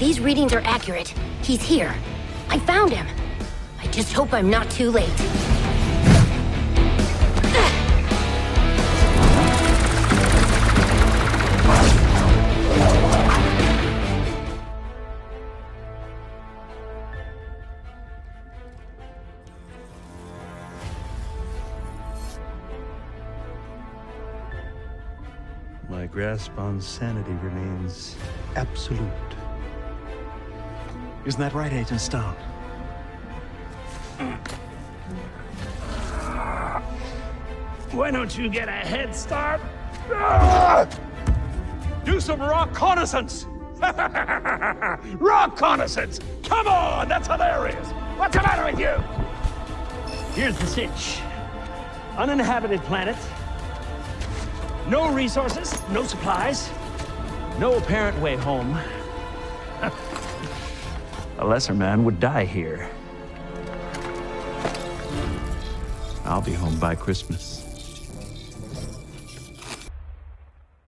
these readings are accurate, he's here. I found him. I just hope I'm not too late. My grasp on sanity remains absolute. Isn't that right, Agent Stone? Why don't you get a head start? Do some rock reconnaissance! Rock reconnaissance! Come on, that's hilarious! What's the matter with you? Here's the cinch. Uninhabited planet. No resources, no supplies, no apparent way home. A lesser man would die here. I'll be home by Christmas.